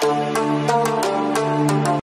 Thank